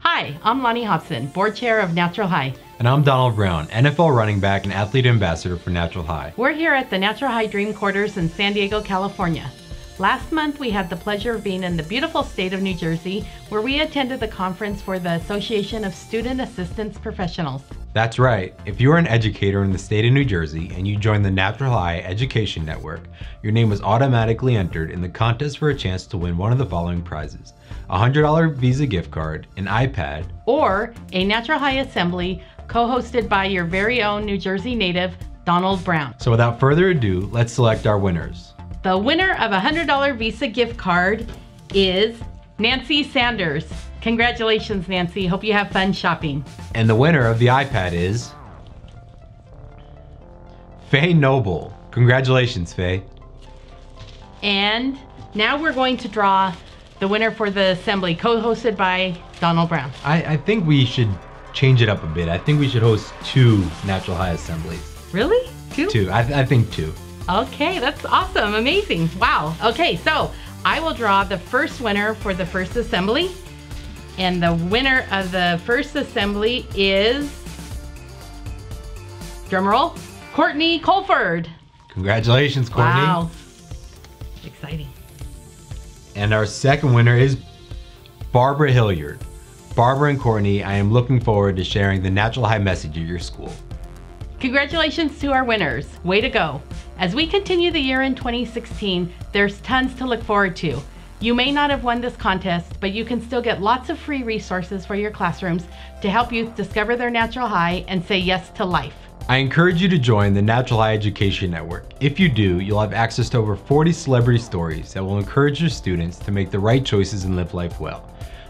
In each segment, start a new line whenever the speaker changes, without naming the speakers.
Hi, I'm Lonnie Hobson, board chair of Natural High.
And I'm Donald Brown, NFL running back and athlete ambassador for Natural High.
We're here at the Natural High Dream Quarters in San Diego, California. Last month, we had the pleasure of being in the beautiful state of New Jersey, where we attended the conference for the Association of Student Assistance Professionals.
That's right. If you are an educator in the state of New Jersey and you join the Natural High Education Network, your name was automatically entered in the contest for a chance to win one of the following prizes a $100 Visa gift card, an iPad,
or a Natural High Assembly co hosted by your very own New Jersey native, Donald Brown.
So without further ado, let's select our winners.
The winner of a $100 Visa gift card is Nancy Sanders. Congratulations, Nancy. Hope you have fun shopping.
And the winner of the iPad is Faye Noble. Congratulations, Faye.
And now we're going to draw the winner for the assembly, co-hosted by Donald Brown.
I, I think we should change it up a bit. I think we should host two Natural High assemblies.
Really? Two?
Two. I, I think two.
Okay, that's awesome. Amazing. Wow. Okay, so I will draw the first winner for the first assembly. And the winner of the first assembly is, drumroll, Courtney Colford.
Congratulations, Courtney.
Wow. Exciting.
And our second winner is Barbara Hilliard. Barbara and Courtney, I am looking forward to sharing the Natural High message at your school.
Congratulations to our winners. Way to go. As we continue the year in 2016, there's tons to look forward to. You may not have won this contest, but you can still get lots of free resources for your classrooms to help youth discover their natural high and say yes to life.
I encourage you to join the Natural High Education Network. If you do, you'll have access to over 40 celebrity stories that will encourage your students to make the right choices and live life well.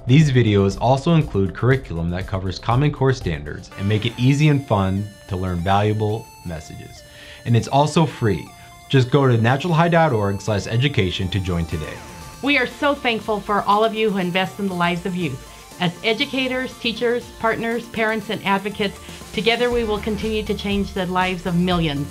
These videos also include curriculum that covers Common Core standards and make it easy and fun to learn valuable messages. And it's also free. Just go to naturalhigh.org slash education to join today.
We are so thankful for all of you who invest in the lives of youth. As educators, teachers, partners, parents, and advocates, together we will continue to change the lives of millions.